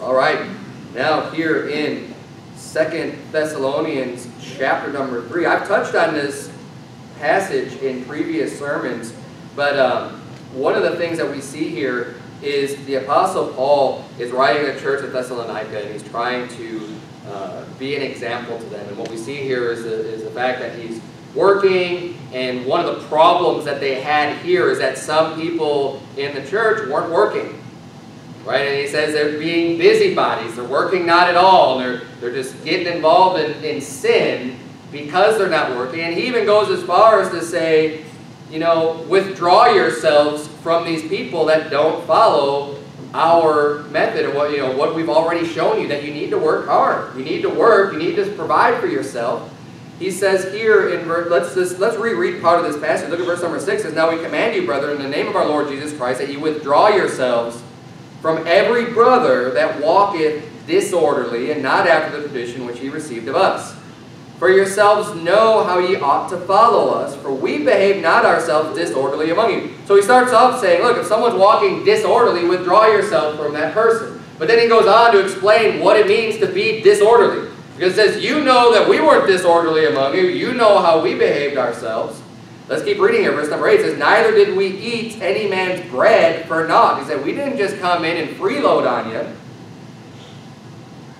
All right, now here in Second Thessalonians chapter number 3. I've touched on this passage in previous sermons, but um, one of the things that we see here is the Apostle Paul is writing the church of Thessalonica, and he's trying to uh, be an example to them. And what we see here is the, is the fact that he's working, and one of the problems that they had here is that some people in the church weren't working. Right? And he says they're being busybodies. They're working not at all. They're, they're just getting involved in, in sin because they're not working. And he even goes as far as to say, you know, withdraw yourselves from these people that don't follow our method and what you know what we've already shown you that you need to work hard. You need to work. You need to provide for yourself. He says here in verse, let's just let's reread part of this passage. Look at verse number six. It says, "Now we command you, brethren, in the name of our Lord Jesus Christ, that you withdraw yourselves from every brother that walketh disorderly, and not after the tradition which he received of us." For yourselves know how ye ought to follow us, for we behave not ourselves disorderly among you. So he starts off saying, look, if someone's walking disorderly, withdraw yourself from that person. But then he goes on to explain what it means to be disorderly. Because it says, you know that we weren't disorderly among you. You know how we behaved ourselves. Let's keep reading here. Verse number 8 says, Neither did we eat any man's bread for naught. He said, we didn't just come in and freeload on you.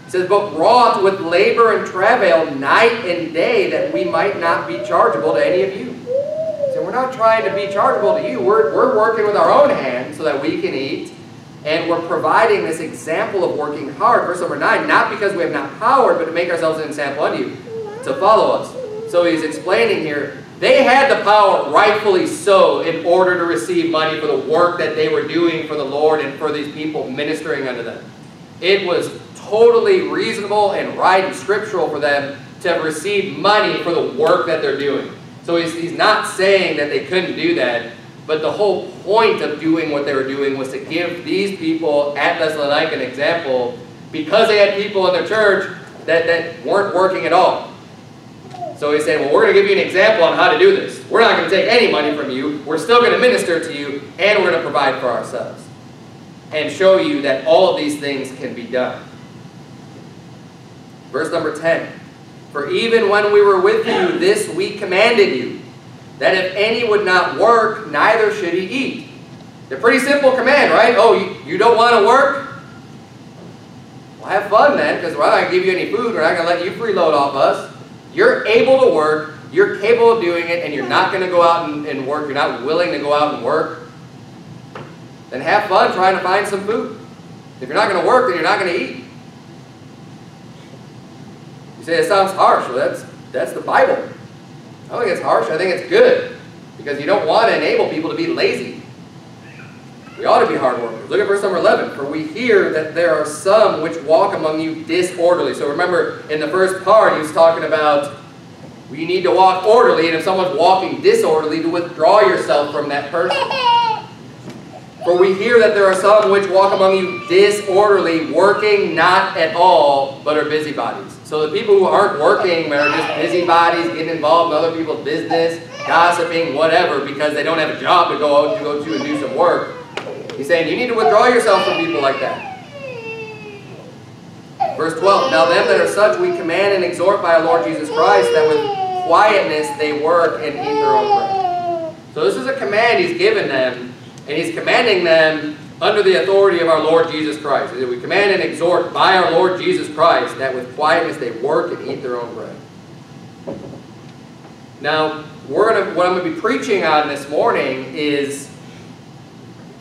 It says, but wrought with labor and travail night and day that we might not be chargeable to any of you. So we're not trying to be chargeable to you. We're, we're working with our own hands so that we can eat. And we're providing this example of working hard. Verse number 9, not because we have not power, but to make ourselves an example unto you, to follow us. So he's explaining here, they had the power, rightfully so, in order to receive money for the work that they were doing for the Lord and for these people ministering unto them. It was totally reasonable and right and scriptural for them to receive money for the work that they're doing. So he's, he's not saying that they couldn't do that, but the whole point of doing what they were doing was to give these people at Thessalonica an example because they had people in their church that, that weren't working at all. So he's saying, well, we're going to give you an example on how to do this. We're not going to take any money from you. We're still going to minister to you, and we're going to provide for ourselves and show you that all of these things can be done. Verse number 10. For even when we were with you, this we commanded you, that if any would not work, neither should he eat. The pretty simple command, right? Oh, you, you don't want to work? Well, have fun then, because we're not going to give you any food. We're not going to let you freeload off us. You're able to work. You're capable of doing it, and you're not going to go out and, and work. You're not willing to go out and work. Then have fun trying to find some food. If you're not going to work, then you're not going to eat. You say it sounds harsh. Well, that's, that's the Bible. I don't think it's harsh. I think it's good. Because you don't want to enable people to be lazy. We ought to be hard workers. Look at verse number 11. For we hear that there are some which walk among you disorderly. So remember, in the first part, he was talking about we need to walk orderly. And if someone's walking disorderly, to withdraw yourself from that person. For we hear that there are some which walk among you disorderly, working not at all, but are busybodies. So the people who aren't working are just busybodies, getting involved in other people's business, gossiping, whatever, because they don't have a job to go out to go to and do some work. He's saying you need to withdraw yourself from people like that. Verse 12, Now them that are such we command and exhort by our Lord Jesus Christ, that with quietness they work and eat their own bread. So this is a command he's given them and he's commanding them under the authority of our Lord Jesus Christ. We command and exhort by our Lord Jesus Christ that with quietness they work and eat their own bread. Now, we're gonna, what I'm going to be preaching on this morning is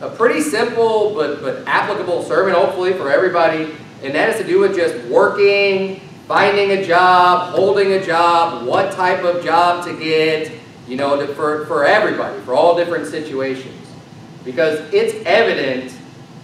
a pretty simple but, but applicable sermon, hopefully, for everybody. And that is to do with just working, finding a job, holding a job, what type of job to get, you know, for, for everybody, for all different situations. Because it's evident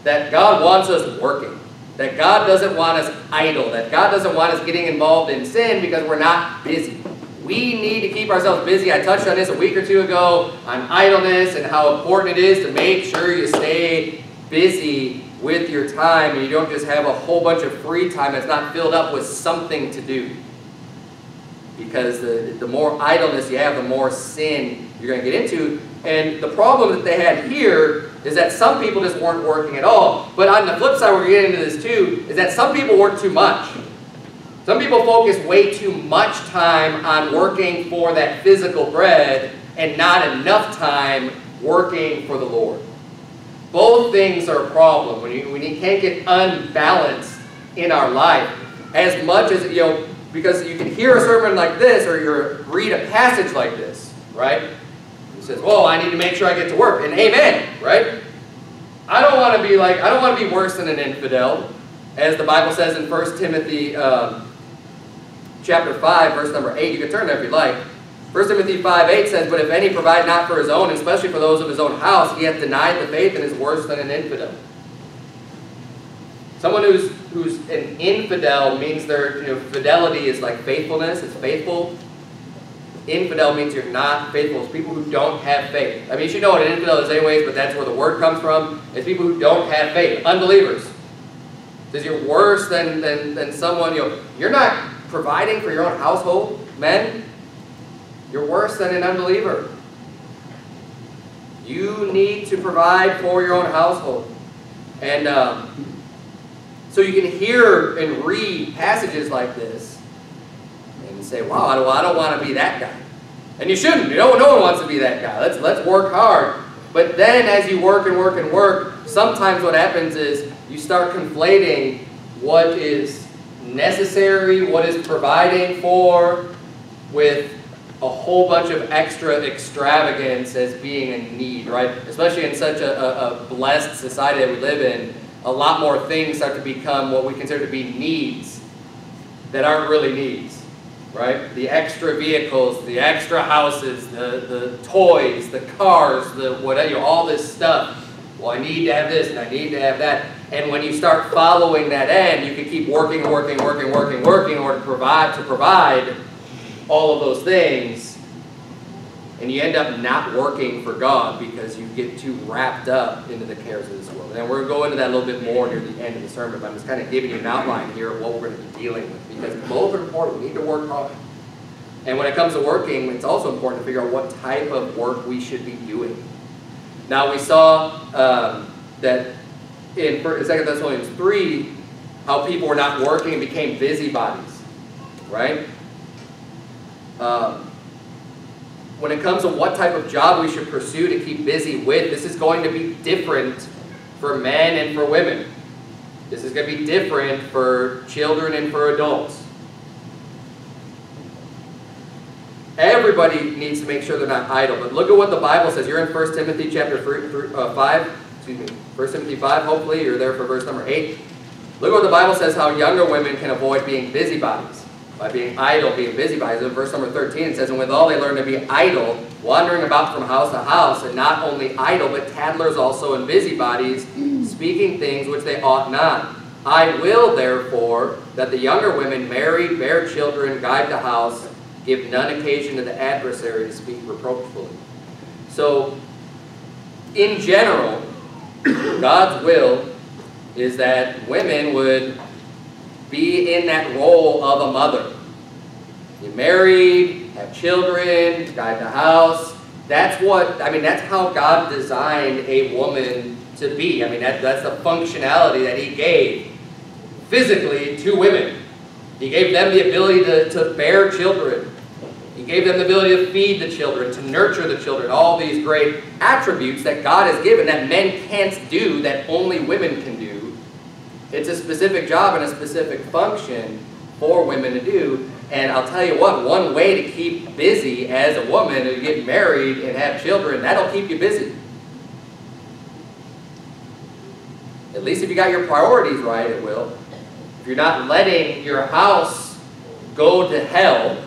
that God wants us working. That God doesn't want us idle. That God doesn't want us getting involved in sin because we're not busy. We need to keep ourselves busy. I touched on this a week or two ago on idleness and how important it is to make sure you stay busy with your time and you don't just have a whole bunch of free time that's not filled up with something to do. Because the, the more idleness you have, the more sin you're going to get into. And the problem that they had here is that some people just weren't working at all. But on the flip side, we're getting into this too, is that some people work too much. Some people focus way too much time on working for that physical bread and not enough time working for the Lord. Both things are a problem when you, when you can't get unbalanced in our life. As much as, you know, because you can hear a sermon like this or you read a passage like this, right? He says, well, I need to make sure I get to work. And amen, right? I don't want to be like, I don't want to be worse than an infidel. As the Bible says in 1 Timothy um, chapter 5, verse number 8. You can turn there if you like. 1 Timothy 5, 8 says, But if any provide not for his own, especially for those of his own house, he hath denied the faith and is worse than an infidel. Someone who's who's an infidel means their you know, fidelity is like faithfulness, it's faithful. Infidel means you're not faithful. It's people who don't have faith. I mean, you should know what an infidel is anyways, but that's where the word comes from. It's people who don't have faith. Unbelievers. Says you're worse than, than, than someone, you know, you're not providing for your own household, men, you're worse than an unbeliever. You need to provide for your own household. And um, so you can hear and read passages like this and say, wow, I don't, I don't want to be that guy. And you shouldn't. You know, no one wants to be that guy. Let's, let's work hard. But then as you work and work and work, sometimes what happens is you start conflating what is necessary, what is providing for, with a whole bunch of extra extravagance as being a need, right? Especially in such a, a, a, blessed society that we live in, a lot more things start to become what we consider to be needs that aren't really needs, right? The extra vehicles, the extra houses, the, the toys, the cars, the whatever, all this stuff. Well, I need to have this and I need to have that. And when you start following that end, you can keep working, working, working, working, working in order to provide, to provide all of those things. And you end up not working for God because you get too wrapped up into the cares of this world. And we're going to go into that a little bit more near the end of the sermon, but I'm just kind of giving you an outline here of what we're going to be dealing with because both are important. We need to work hard. And when it comes to working, it's also important to figure out what type of work we should be doing. Now, we saw um, that in 2 Thessalonians 3, how people were not working and became busybodies, right? Um, when it comes to what type of job we should pursue to keep busy with, this is going to be different for men and for women. This is going to be different for children and for adults. Everybody needs to make sure they're not idle. But look at what the Bible says. You're in 1 Timothy chapter uh, 5 excuse me, 1 Timothy 5, hopefully, you're there for verse number 8. Look what the Bible says how younger women can avoid being busybodies. By being idle, being busybodies. In verse number 13, it says, And with all they learn to be idle, wandering about from house to house, and not only idle, but tattlers also and busybodies, speaking things which they ought not. I will, therefore, that the younger women marry, bear children, guide the house, give none occasion to the adversary to speak reproachfully. So, in general, God's will is that women would be in that role of a mother. Get married, have children, guide the house. That's what, I mean, that's how God designed a woman to be. I mean, that, that's the functionality that He gave physically to women. He gave them the ability to, to bear children, gave them the ability to feed the children, to nurture the children, all these great attributes that God has given that men can't do, that only women can do. It's a specific job and a specific function for women to do. And I'll tell you what, one way to keep busy as a woman to get married and have children, that'll keep you busy. At least if you got your priorities right, it will. If you're not letting your house go to hell,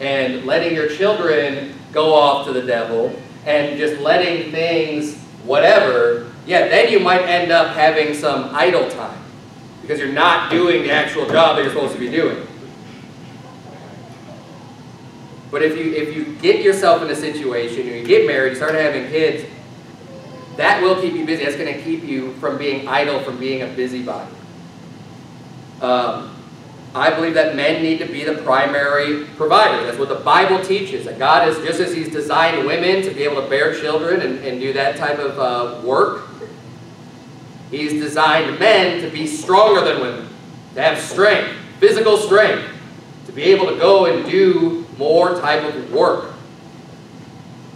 and letting your children go off to the devil and just letting things, whatever, yeah, then you might end up having some idle time because you're not doing the actual job that you're supposed to be doing. But if you if you get yourself in a situation, you get married, you start having kids, that will keep you busy. That's going to keep you from being idle, from being a busybody. Um, I believe that men need to be the primary provider. That's what the Bible teaches. That God is, just as He's designed women to be able to bear children and, and do that type of uh, work, He's designed men to be stronger than women, to have strength, physical strength, to be able to go and do more type of work.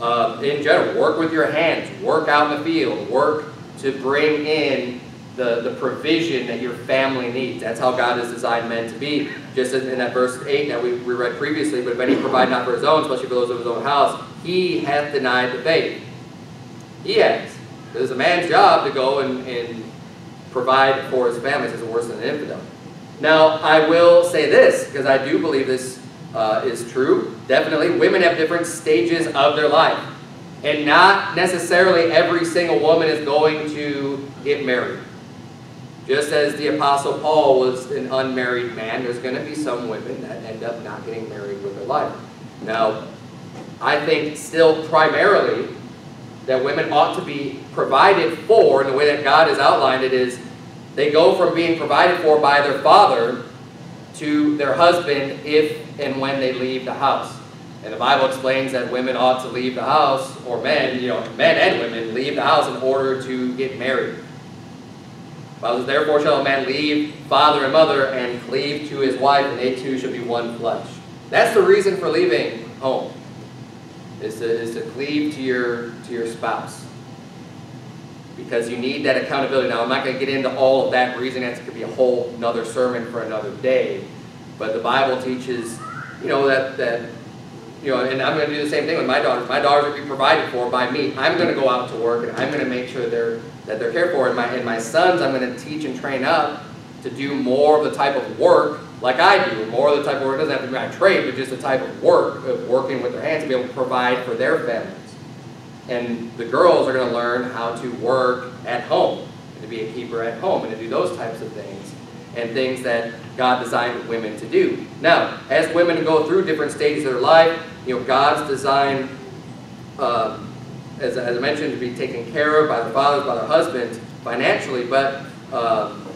Uh, in general, work with your hands, work out in the field, work to bring in the, the provision that your family needs. That's how God has designed men to be. Just in that verse 8 that we, we read previously, but if any provide not for his own, especially for those of his own house, he hath denied the faith. He has. It's a man's job to go and, and provide for his family. It's worse than an infidel. Now, I will say this, because I do believe this uh, is true. Definitely, women have different stages of their life. And not necessarily every single woman is going to get married. Just as the Apostle Paul was an unmarried man, there's going to be some women that end up not getting married with their life. Now, I think still primarily that women ought to be provided for, in the way that God has outlined it is, they go from being provided for by their father to their husband if and when they leave the house. And the Bible explains that women ought to leave the house, or men, you know, men and women leave the house in order to get married. Bible Therefore shall a man leave father and mother and cleave to his wife, and they two shall be one flesh. That's the reason for leaving home, is to, is to cleave to your, to your spouse. Because you need that accountability. Now, I'm not going to get into all of that reason. That could be a whole another sermon for another day. But the Bible teaches, you know, that, that you know, and I'm going to do the same thing with my daughters. My daughters will be provided for by me. I'm going to go out to work, and I'm going to make sure they're that they're cared for. And my and my sons, I'm going to teach and train up to do more of the type of work like I do. More of the type of work it doesn't have to be my trade, but just the type of work of working with their hands to be able to provide for their families. And the girls are going to learn how to work at home and to be a keeper at home and to do those types of things and things that God designed women to do. Now, as women go through different stages of their life, you know, God's designed, uh, as, as I mentioned, to be taken care of by the fathers, by the husbands, financially. But um,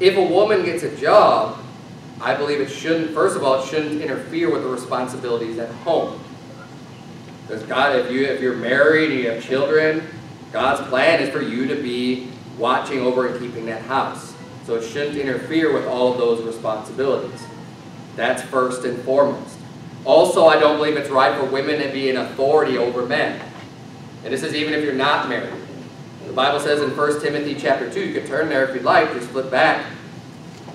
if a woman gets a job, I believe it shouldn't, first of all, it shouldn't interfere with the responsibilities at home. Because God, if, you, if you're married and you have children, God's plan is for you to be watching over and keeping that house. So it shouldn't interfere with all of those responsibilities. That's first and foremost. Also, I don't believe it's right for women to be an authority over men. And this is even if you're not married. The Bible says in 1 Timothy chapter 2, you can turn there if you'd like, just flip back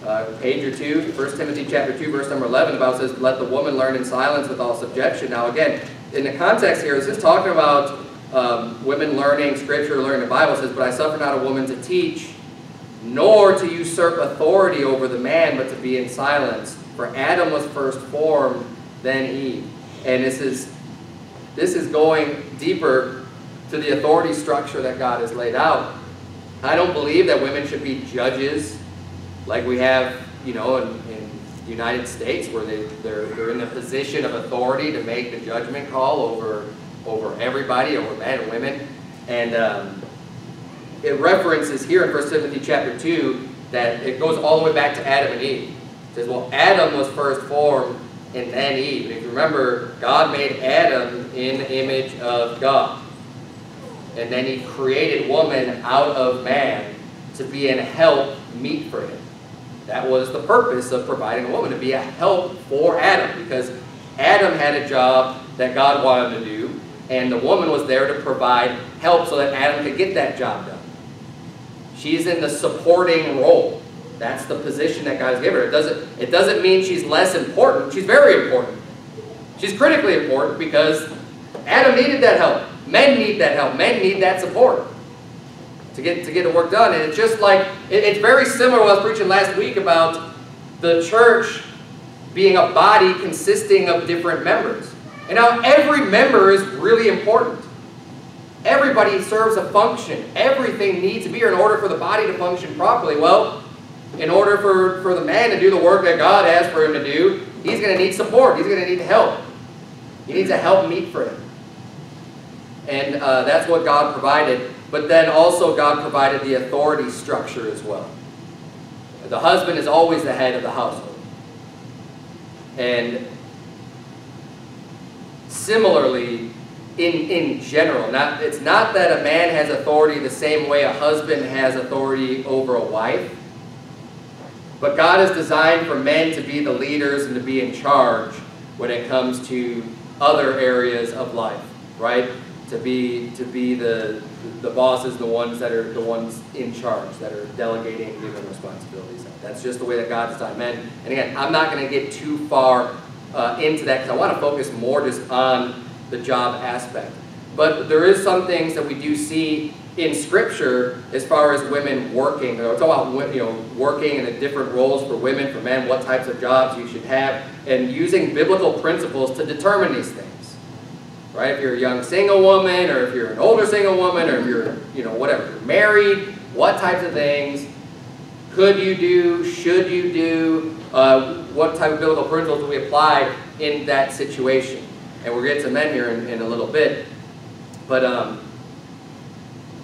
uh, page or two, 1 Timothy chapter 2, verse number 11, the Bible says, let the woman learn in silence with all subjection. Now again, in the context here, is this talking about um, women learning scripture, learning the Bible? It says, but I suffer not a woman to teach, nor to usurp authority over the man, but to be in silence. For Adam was first formed, then Eve. And this is, this is going deeper to the authority structure that God has laid out. I don't believe that women should be judges like we have, you know, in, in the United States where they, they're, they're in the position of authority to make the judgment call over, over everybody, over men and women. And um, it references here in 1 Timothy chapter 2 that it goes all the way back to Adam and Eve. It says, well, Adam was first formed and then Eve. And if you remember, God made Adam in the image of God. And then he created woman out of man to be an help meet for him. That was the purpose of providing a woman, to be a help for Adam, because Adam had a job that God wanted to do, and the woman was there to provide help so that Adam could get that job done. She's in the supporting role. That's the position that God's given her. It doesn't, it doesn't mean she's less important. She's very important. She's critically important because Adam needed that help. Men need that help. Men need that support to get to get the work done. And it's just like it, it's very similar to what I was preaching last week about the church being a body consisting of different members. And now every member is really important. Everybody serves a function. Everything needs to be here in order for the body to function properly. Well, in order for, for the man to do the work that God has for him to do, he's going to need support. He's going to need help. He needs a help meet for him. And uh, that's what God provided. But then also God provided the authority structure as well. the husband is always the head of the household. And similarly, in, in general, not, it's not that a man has authority the same way a husband has authority over a wife, but God has designed for men to be the leaders and to be in charge when it comes to other areas of life, right? To be, to be the, the bosses, the ones that are the ones in charge, that are delegating, giving responsibilities. That's just the way that God designed men. And again, I'm not going to get too far uh, into that because I want to focus more just on the job aspect. But there is some things that we do see in Scripture as far as women working. It's all about you know working in the different roles for women, for men, what types of jobs you should have, and using biblical principles to determine these things. Right? If you're a young single woman, or if you're an older single woman, or if you're you know whatever, you're married, what types of things could you do, should you do, uh, what type of biblical principles do we apply in that situation? And we'll get to men here in, in a little bit. But um,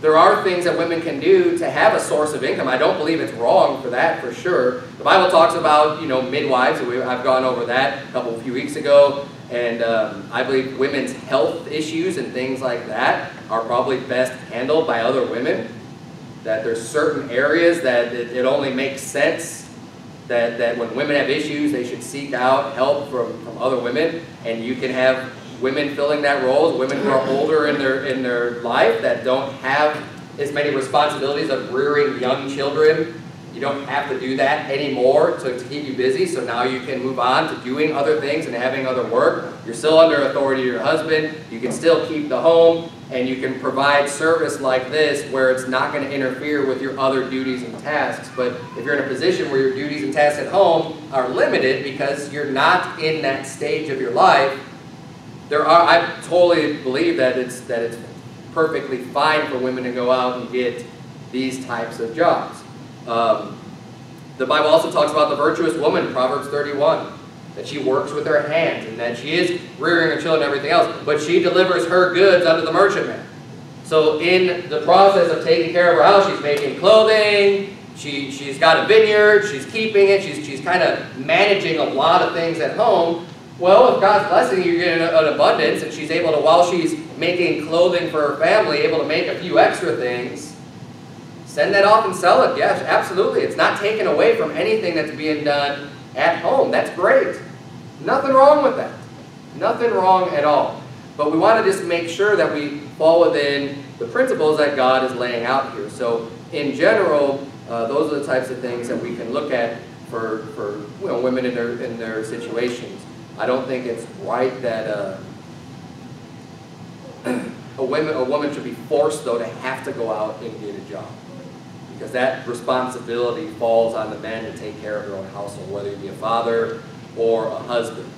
there are things that women can do to have a source of income. I don't believe it's wrong for that, for sure. The Bible talks about, you know, midwives. I've gone over that a couple, few weeks ago. And um, I believe women's health issues and things like that are probably best handled by other women. That there's certain areas that it, it only makes sense that, that when women have issues, they should seek out help from, from other women. And you can have women filling that role, women who are older in their, in their life that don't have as many responsibilities of rearing young children. You don't have to do that anymore to, to keep you busy, so now you can move on to doing other things and having other work. You're still under authority of your husband. You can still keep the home, and you can provide service like this where it's not going to interfere with your other duties and tasks. But if you're in a position where your duties and tasks at home are limited because you're not in that stage of your life, there are, I totally believe that it's, that it's perfectly fine for women to go out and get these types of jobs. Um, the Bible also talks about the virtuous woman, Proverbs 31, that she works with her hands and that she is rearing her children and everything else, but she delivers her goods unto the merchantman. So in the process of taking care of her house, she's making clothing, she, she's got a vineyard, she's keeping it, she's, she's kind of managing a lot of things at home, well, if God's blessing you, you're getting an abundance, and she's able to, while she's making clothing for her family, able to make a few extra things, send that off and sell it. Yes, absolutely. It's not taken away from anything that's being done at home. That's great. Nothing wrong with that. Nothing wrong at all. But we want to just make sure that we fall within the principles that God is laying out here. So, in general, uh, those are the types of things that we can look at for, for you know, women in their, in their situations. I don't think it's right that uh, a, woman, a woman should be forced, though, to have to go out and get a job. Because that responsibility falls on the man to take care of their own household, whether you be a father or a husband.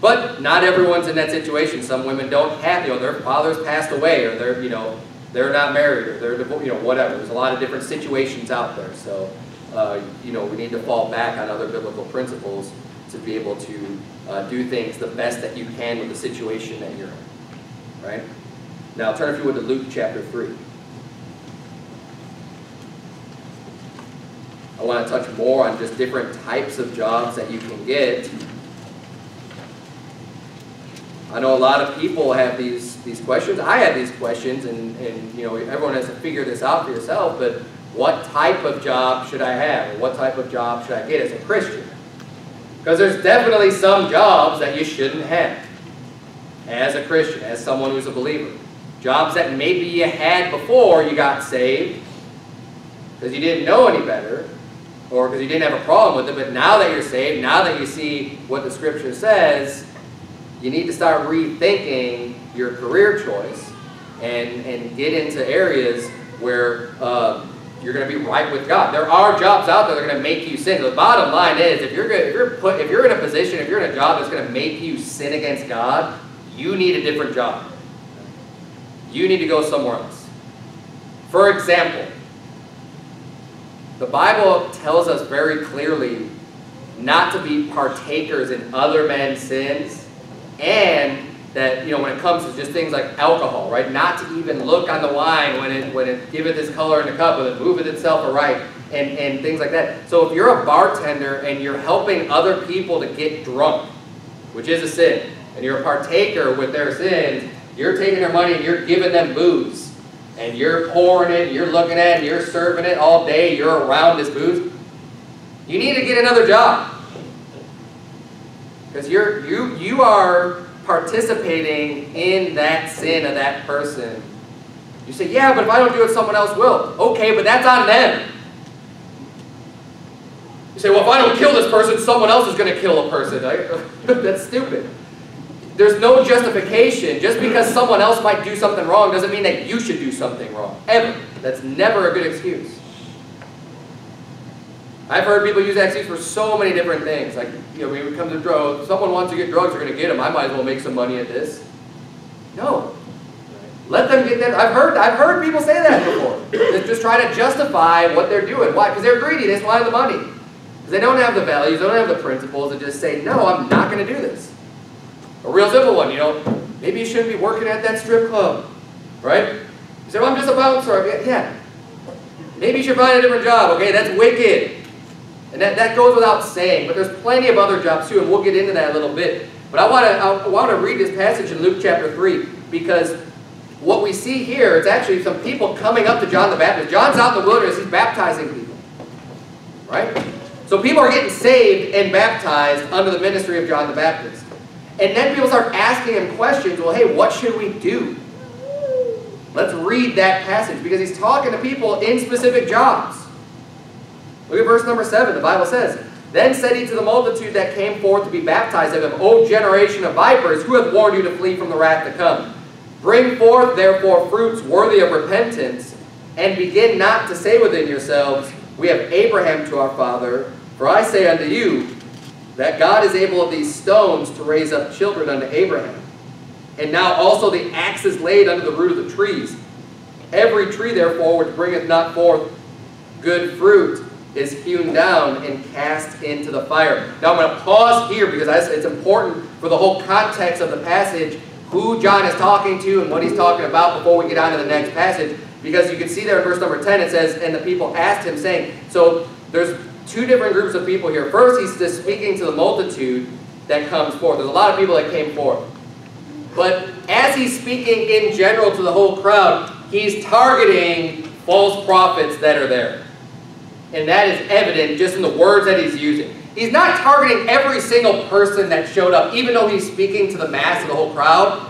But not everyone's in that situation. Some women don't have, you know, their fathers passed away, or they're, you know, they're not married, or they're, you know, whatever. There's a lot of different situations out there. So, uh, you know, we need to fall back on other biblical principles to be able to uh, do things the best that you can with the situation that you're in. Right? Now turn if you would to Luke chapter 3. I want to touch more on just different types of jobs that you can get. I know a lot of people have these, these questions. I have these questions, and, and you know everyone has to figure this out for yourself, but what type of job should I have? What type of job should I get as a Christian? Because there's definitely some jobs that you shouldn't have as a Christian, as someone who's a believer. Jobs that maybe you had before you got saved because you didn't know any better or because you didn't have a problem with it, but now that you're saved, now that you see what the Scripture says, you need to start rethinking your career choice and, and get into areas where uh, you're going to be right with God. There are jobs out there that are going to make you sin. The bottom line is, if you're, if you're put, if you're in a position, if you're in a job that's going to make you sin against God, you need a different job. You need to go somewhere else. For example, the Bible tells us very clearly not to be partakers in other men's sins and that, you know, when it comes to just things like alcohol, right? Not to even look on the wine when it, when it giveth this color in the cup, when it moveth itself aright. and, and things like that. So if you're a bartender and you're helping other people to get drunk, which is a sin, and you're a partaker with their sins, you're taking their money and you're giving them booze. And you're pouring it, and you're looking at it, you're serving it all day, you're around this booze. You need to get another job. Because you're you you are participating in that sin of that person. You say, yeah, but if I don't do it, someone else will. Okay, but that's on them. You say, well, if I don't kill this person, someone else is going to kill a person. that's stupid. There's no justification. Just because someone else might do something wrong doesn't mean that you should do something wrong. Ever. That's never a good excuse. I've heard people use that for so many different things. Like, you know, when it comes to drugs, someone wants to get drugs, they're going to get them. I might as well make some money at this. No. Let them get that. I've heard, I've heard people say that before. They're just trying to justify what they're doing. Why? Because they're greedy. They just want the money. Because they don't have the values, they don't have the principles, and just say, no, I'm not going to do this. A real simple one, you know, maybe you shouldn't be working at that strip club, right? You say, well, I'm just a bouncer. Yeah. Maybe you should find a different job, okay? That's wicked. And that, that goes without saying, but there's plenty of other jobs too, and we'll get into that a little bit. But I want to I want to read this passage in Luke chapter 3 because what we see here, it's actually some people coming up to John the Baptist. John's out in the wilderness, he's baptizing people. Right? So people are getting saved and baptized under the ministry of John the Baptist. And then people start asking him questions. Well, hey, what should we do? Let's read that passage because he's talking to people in specific jobs. Look at verse number 7. The Bible says, Then said he to the multitude that came forth to be baptized of him, O generation of vipers, who hath warned you to flee from the wrath to come? Bring forth therefore fruits worthy of repentance, and begin not to say within yourselves, We have Abraham to our father. For I say unto you, that God is able of these stones to raise up children unto Abraham. And now also the axe is laid under the root of the trees. Every tree therefore which bringeth not forth good fruit is hewn down and cast into the fire. Now I'm going to pause here because it's important for the whole context of the passage, who John is talking to and what he's talking about before we get on to the next passage. Because you can see there in verse number 10 it says, And the people asked him, saying, So there's two different groups of people here. First, he's just speaking to the multitude that comes forth. There's a lot of people that came forth. But as he's speaking in general to the whole crowd, he's targeting false prophets that are there. And that is evident just in the words that he's using. He's not targeting every single person that showed up, even though he's speaking to the mass of the whole crowd.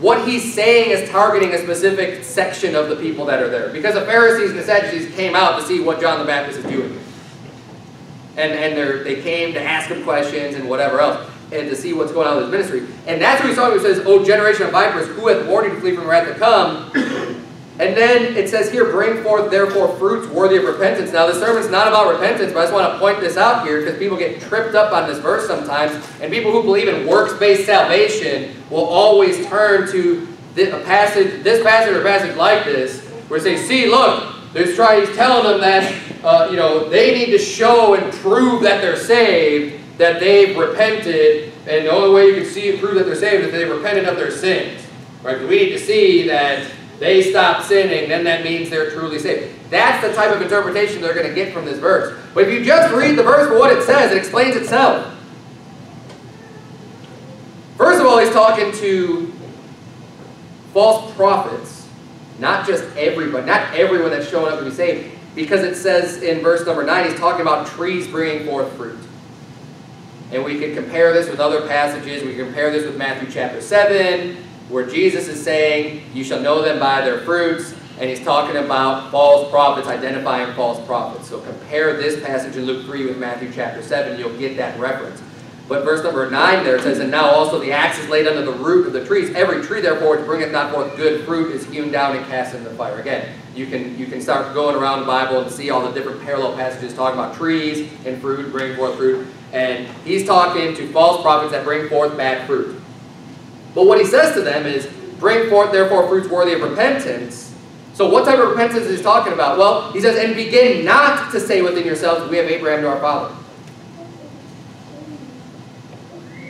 What he's saying is targeting a specific section of the people that are there. Because the Pharisees and the Sadducees came out to see what John the Baptist is doing. And, and they came to ask him questions and whatever else, and to see what's going on with his ministry. And that's what he's he saw. He says, O generation of vipers, who hath warned you to flee from wrath to come? And then it says here, bring forth therefore fruits worthy of repentance. Now the sermon's not about repentance, but I just want to point this out here because people get tripped up on this verse sometimes. And people who believe in works-based salvation will always turn to a passage, this passage or passage like this, where they say, see, look, there's try, he's telling them that uh, you know they need to show and prove that they're saved, that they've repented, and the only way you can see and prove that they're saved is that they've repented of their sins. Right? We need to see that they stop sinning, then that means they're truly saved. That's the type of interpretation they're going to get from this verse. But if you just read the verse for what it says, it explains itself. First of all, he's talking to false prophets. Not just everybody, not everyone that's showing up to be saved. Because it says in verse number 9, he's talking about trees bringing forth fruit. And we can compare this with other passages. We can compare this with Matthew chapter 7, where Jesus is saying, You shall know them by their fruits, and he's talking about false prophets, identifying false prophets. So compare this passage in Luke 3 with Matthew chapter 7, you'll get that reference. But verse number 9 there says, And now also the axe is laid under the root of the trees. Every tree, therefore, which bringeth not forth good fruit is hewn down and cast into the fire. Again, you can, you can start going around the Bible and see all the different parallel passages talking about trees and fruit, bring forth fruit. And he's talking to false prophets that bring forth bad fruit. But what he says to them is, bring forth therefore fruits worthy of repentance. So what type of repentance is he talking about? Well, he says, and begin not to say within yourselves, we have Abraham to our father.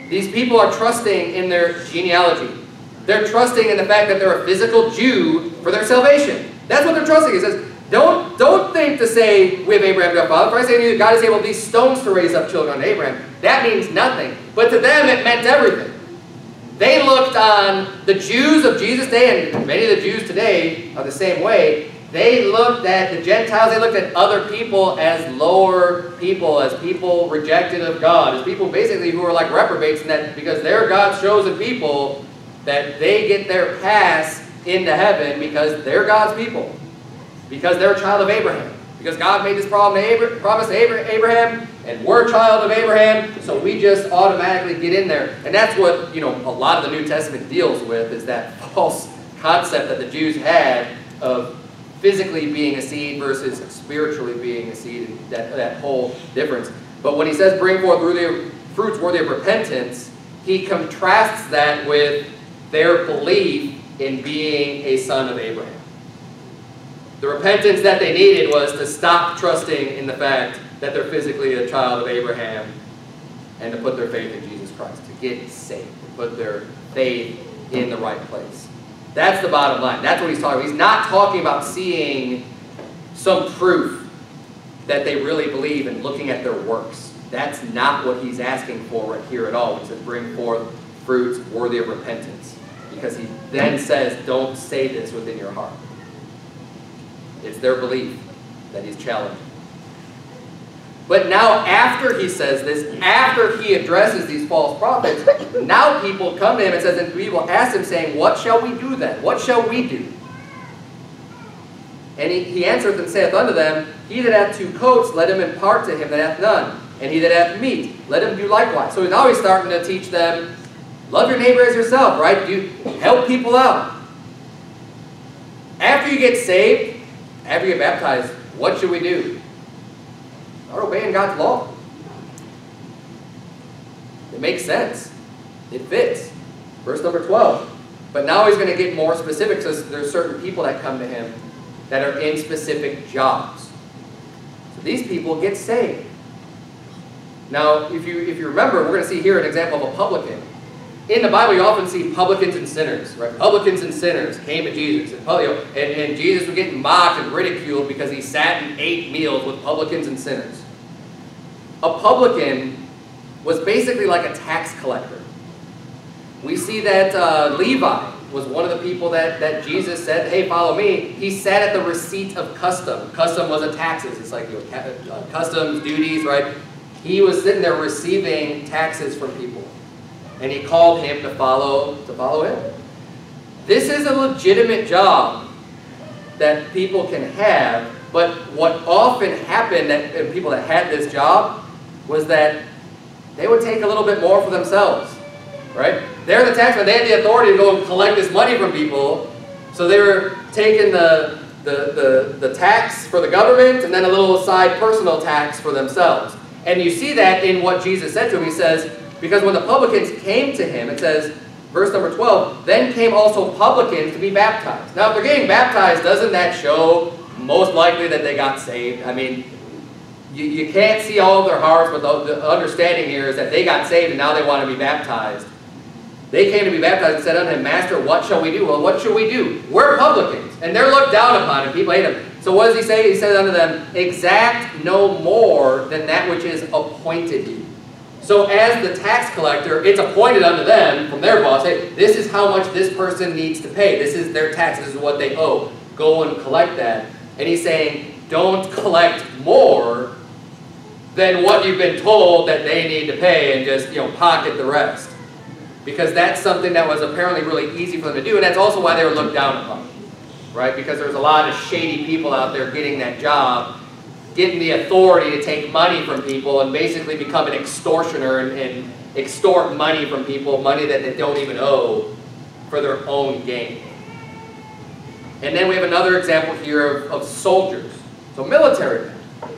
These people are trusting in their genealogy. They're trusting in the fact that they're a physical Jew for their salvation. That's what they're trusting. He says, Don't, don't think to say we have Abraham to our father. For I say to you, God is able these stones to raise up children unto Abraham. That means nothing. But to them it meant everything. They looked on the Jews of Jesus' day, and many of the Jews today are the same way. They looked at the Gentiles, they looked at other people as lower people, as people rejected of God, as people basically who are like reprobates, and that because they're God's chosen people, that they get their pass into heaven because they're God's people, because they're a child of Abraham. Because God made this promise to Abraham, and we're child of Abraham, so we just automatically get in there. And that's what, you know, a lot of the New Testament deals with, is that false concept that the Jews had of physically being a seed versus spiritually being a seed, that, that whole difference. But when he says bring forth fruits worthy of repentance, he contrasts that with their belief in being a son of Abraham. The repentance that they needed was to stop trusting in the fact that they're physically a child of Abraham and to put their faith in Jesus Christ, to get saved, to put their faith in the right place. That's the bottom line. That's what he's talking about. He's not talking about seeing some proof that they really believe and looking at their works. That's not what he's asking for right here at all. He says, bring forth fruits worthy of repentance. Because he then says, don't say this within your heart. It's their belief that he's challenging. But now, after he says this, after he addresses these false prophets, now people come to him and says, and we will ask him, saying, What shall we do then? What shall we do? And he, he answereth and saith unto them, He that hath two coats, let him impart to him that hath none. And he that hath meat, let him do likewise. So now he's starting to teach them, love your neighbor as yourself, right? Do help people out. After you get saved, after you get baptized, what should we do? are obeying God's law. It makes sense. It fits. Verse number 12. But now he's going to get more specific because there's certain people that come to him that are in specific jobs. So these people get saved. Now, if you, if you remember, we're going to see here an example of a publican. In the Bible, you often see publicans and sinners, right? Publicans and sinners came to Jesus. And, and, and Jesus was getting mocked and ridiculed because he sat and ate meals with publicans and sinners a publican was basically like a tax collector. We see that uh, Levi was one of the people that, that Jesus said, hey, follow me. He sat at the receipt of custom. Custom was a taxes. It's like you know, uh, customs, duties, right? He was sitting there receiving taxes from people. And he called him to follow, to follow him. This is a legitimate job that people can have, but what often happened that uh, people that had this job was that they would take a little bit more for themselves, right? They're the taxman. They had the authority to go and collect this money from people, so they were taking the, the, the, the tax for the government and then a little side personal tax for themselves. And you see that in what Jesus said to him. He says, because when the publicans came to him, it says, verse number 12, then came also publicans to be baptized. Now, if they're getting baptized, doesn't that show most likely that they got saved? I mean, you, you can't see all their hearts, but the, the understanding here is that they got saved and now they want to be baptized. They came to be baptized and said unto him, Master, what shall we do? Well, what shall we do? We're publicans, and they're looked down upon, and people hate them. So what does he say? He says unto them, Exact no more than that which is appointed you. So as the tax collector, it's appointed unto them from their boss, hey, this is how much this person needs to pay. This is their tax. This is what they owe. Go and collect that. And he's saying, don't collect more than what you've been told that they need to pay and just, you know, pocket the rest. Because that's something that was apparently really easy for them to do, and that's also why they were looked down upon. Right? Because there's a lot of shady people out there getting that job, getting the authority to take money from people and basically become an extortioner and, and extort money from people, money that they don't even owe for their own gain. And then we have another example here of, of soldiers. So military men.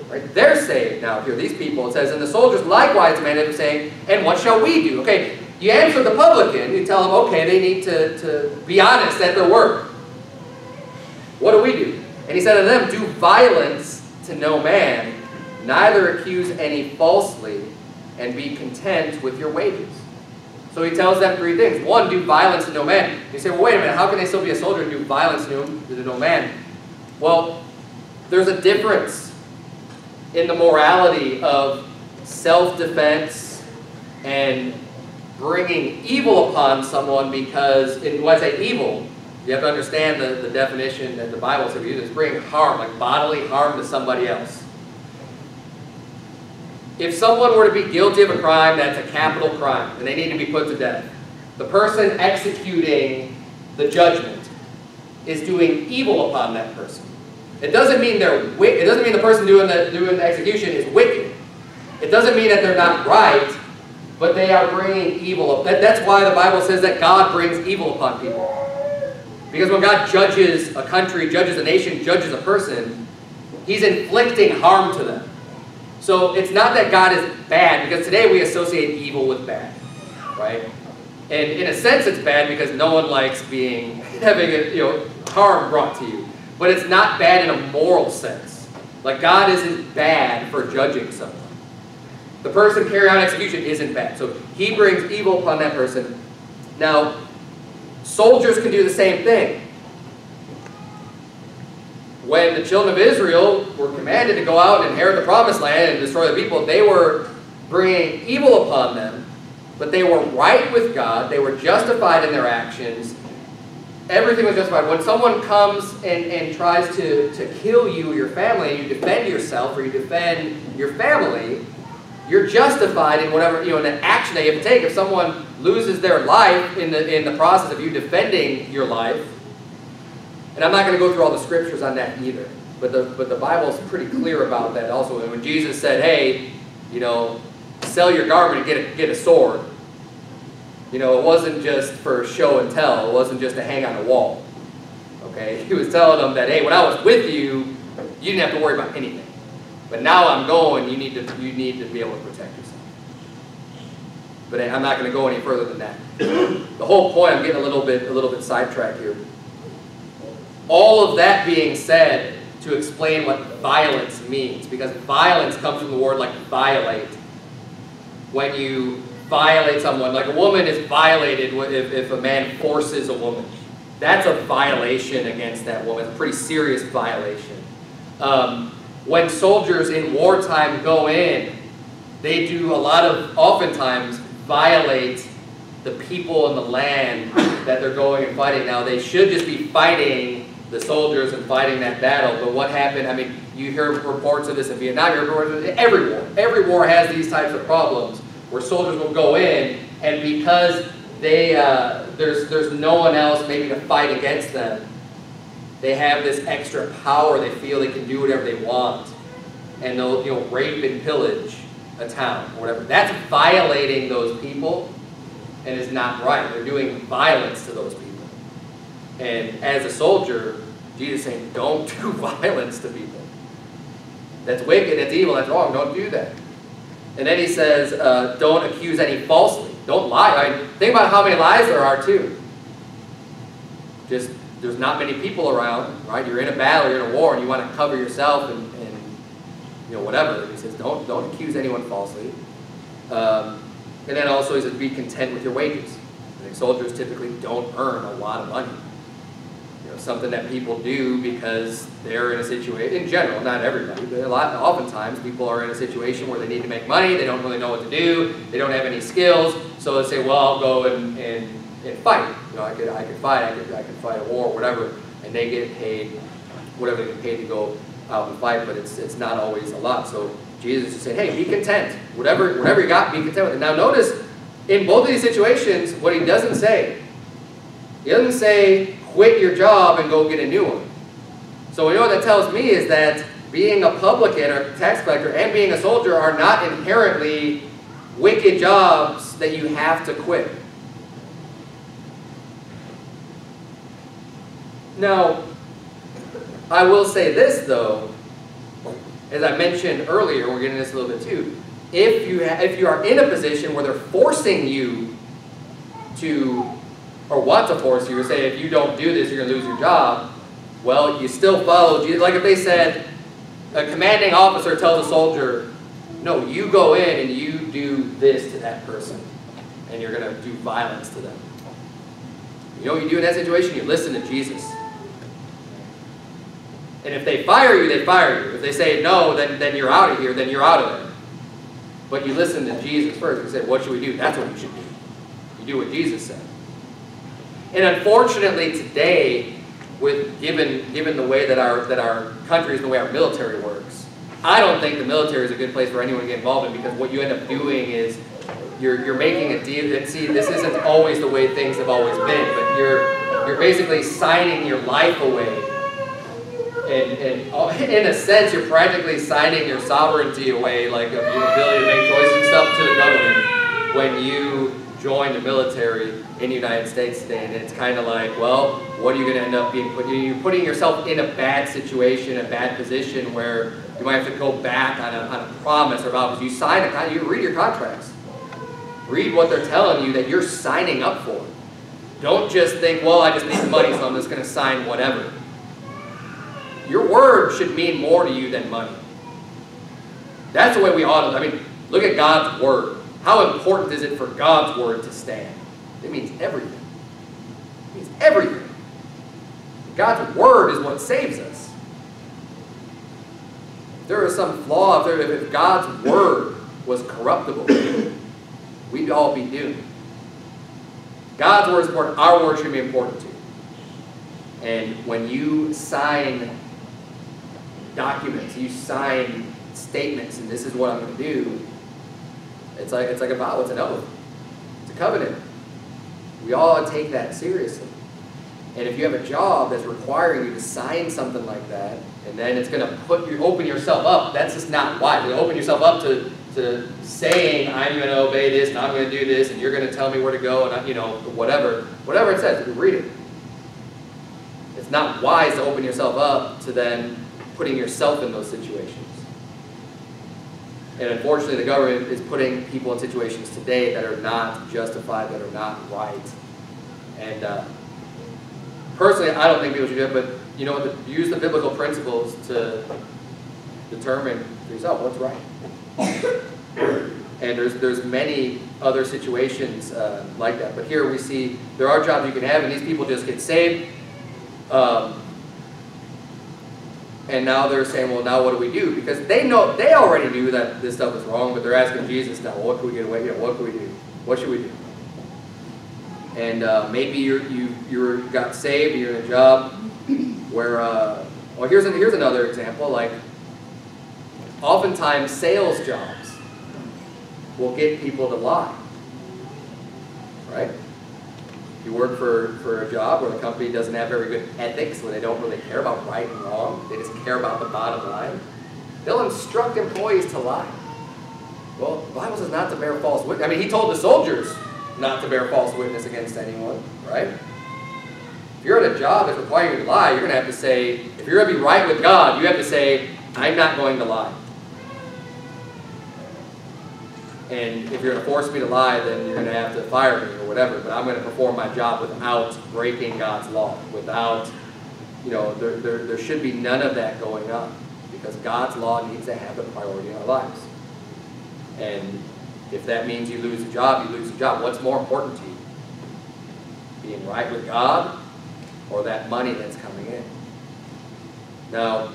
Right? They're saved now here, these people. It says, and the soldiers likewise demanded him, saying, and what shall we do? Okay, you answer the publican, you tell them, okay, they need to, to be honest at their work. What do we do? And he said to them, do violence to no man, neither accuse any falsely, and be content with your wages. So he tells them three things. One, do violence to no man. You say, well, wait a minute, how can they still be a soldier and do violence to no, man? Well, there's a difference in the morality of self-defense and bringing evil upon someone because, and when I say evil, you have to understand the, the definition that the Bible says is bring harm, like bodily harm to somebody else. If someone were to be guilty of a crime, that's a capital crime, and they need to be put to death. The person executing the judgment is doing evil upon that person. It doesn't mean they're it doesn't mean the person doing the doing the execution is wicked. It doesn't mean that they're not right, but they are bringing evil. That, that's why the Bible says that God brings evil upon people. Because when God judges a country, judges a nation, judges a person, He's inflicting harm to them. So it's not that God is bad, because today we associate evil with bad, right? And in a sense, it's bad because no one likes being having a, you know harm brought to you. But it's not bad in a moral sense. Like God isn't bad for judging someone. The person carrying out execution isn't bad. So he brings evil upon that person. Now, soldiers can do the same thing. When the children of Israel were commanded to go out and inherit the promised land and destroy the people, they were bringing evil upon them, but they were right with God. They were justified in their actions everything was justified. When someone comes and, and tries to, to kill you or your family, and you defend yourself or you defend your family, you're justified in whatever, you know, in the action that you have to take. If someone loses their life in the, in the process of you defending your life, and I'm not going to go through all the scriptures on that either, but the, but the Bible is pretty clear about that also. And when Jesus said, hey, you know, sell your garment and get a, get a sword, you know, it wasn't just for show and tell. It wasn't just to hang on a wall. Okay? He was telling them that, hey, when I was with you, you didn't have to worry about anything. But now I'm going, you need to, you need to be able to protect yourself. But I'm not going to go any further than that. the whole point, I'm getting a little bit, a little bit sidetracked here. All of that being said, to explain what violence means, because violence comes from the word like violate. When you violate someone. Like a woman is violated if, if a man forces a woman. That's a violation against that woman. It's a pretty serious violation. Um, when soldiers in wartime go in, they do a lot of, oftentimes, violate the people and the land that they're going and fighting. Now, they should just be fighting the soldiers and fighting that battle, but what happened, I mean, you hear reports of this in Vietnam, you hear reports of every war. Every war has these types of problems where soldiers will go in, and because they uh, there's there's no one else maybe to fight against them, they have this extra power. They feel they can do whatever they want, and they'll you know rape and pillage a town or whatever. That's violating those people, and is not right. They're doing violence to those people. And as a soldier, Jesus is saying, don't do violence to people. That's wicked, that's evil, that's wrong. Don't do that. And then he says, uh, don't accuse any falsely. Don't lie. I mean, think about how many lies there are, too. Just, there's not many people around, right? You're in a battle, you're in a war, and you want to cover yourself and, and you know, whatever. He says, don't, don't accuse anyone falsely. Um, and then also he says, be content with your wages. I think soldiers typically don't earn a lot of money You know, something that people do because they're in a situation, in general, not everybody, but a lot, oftentimes people are in a situation where they need to make money, they don't really know what to do, they don't have any skills, so they say, well, I'll go and, and, and fight. You know, I could, I could fight, I could, I could fight a war, or whatever, and they get paid whatever they get paid to go out and fight, but it's, it's not always a lot. So Jesus is saying, hey, be content. Whatever, whatever you got, be content with it. Now notice, in both of these situations, what he doesn't say, he doesn't say, quit your job and go get a new one. So you know what that tells me is that being a publican or tax collector and being a soldier are not inherently wicked jobs that you have to quit. Now, I will say this though, as I mentioned earlier, we're getting this a little bit too. If you if you are in a position where they're forcing you to or want to force you or say, if you don't do this, you're to lose your job, well, you still follow Jesus. Like if they said, a commanding officer tells a soldier, no, you go in and you do this to that person, and you're going to do violence to them. You know what you do in that situation? You listen to Jesus. And if they fire you, they fire you. If they say no, then, then you're out of here, then you're out of there. But you listen to Jesus first and say, what should we do? That's what you should do. You do what Jesus said. And unfortunately today, with given given the way that our that our country is the way our military works, I don't think the military is a good place for anyone to get involved in because what you end up doing is you're you're making a deal and see this isn't always the way things have always been, but you're you're basically signing your life away. And, and oh, in a sense, you're practically signing your sovereignty away, like your ability to make choices and stuff to the government when you join the military in the United States today. And it's kind of like, well, what are you going to end up being put? You're putting yourself in a bad situation, a bad position where you might have to go back on a, on a promise or vow you sign a. You read your contracts. Read what they're telling you that you're signing up for. Don't just think, well, I just need the money, so I'm just going to sign whatever. Your word should mean more to you than money. That's the way we ought to. I mean, look at God's word. How important is it for God's word to stand? It means everything. It means everything. God's word is what saves us. If there is some flaw, if, there, if God's word was corruptible, we'd all be doomed. God's word is important. Our word should be important too. And when you sign documents, you sign statements, and this is what I'm going to do, it's like, it's like a vow, it's an oath. It's a covenant. We all take that seriously. And if you have a job that's requiring you to sign something like that, and then it's going to put you open yourself up, that's just not wise. You open yourself up to, to saying, I'm going to obey this, and I'm going to do this, and you're going to tell me where to go, and I, you know, whatever. Whatever it says, you read it. It's not wise to open yourself up to then putting yourself in those situations. And unfortunately, the government is putting people in situations today that are not justified, that are not right. And uh, personally, I don't think people should do it, but you know, use the biblical principles to determine yourself what's right. and there's there's many other situations uh, like that. But here we see there are jobs you can have, and these people just get saved. Um, and now they're saying, well, now what do we do? Because they know they already knew that this stuff was wrong, but they're asking Jesus now, what can we get away? You know, what can we do? What should we do? And uh, maybe you're, you you got saved, you're in a job where, uh, well, here's an, here's another example. Like, oftentimes sales jobs will get people to lie, right? You work for, for a job where the company doesn't have very good ethics, where they don't really care about right and wrong, they just care about the bottom line, they'll instruct employees to lie. Well, the Bible says not to bear false witness. I mean, he told the soldiers not to bear false witness against anyone, right? If you're at a job that's requiring you to lie, you're going to have to say, if you're going to be right with God, you have to say, I'm not going to lie. And if you're going to force me to lie, then you're going to have to fire me or whatever. But I'm going to perform my job without breaking God's law, without, you know, there, there, there should be none of that going on because God's law needs to have the priority in our lives. And if that means you lose a job, you lose a job. What's more important to you? Being right with God or that money that's coming in? Now,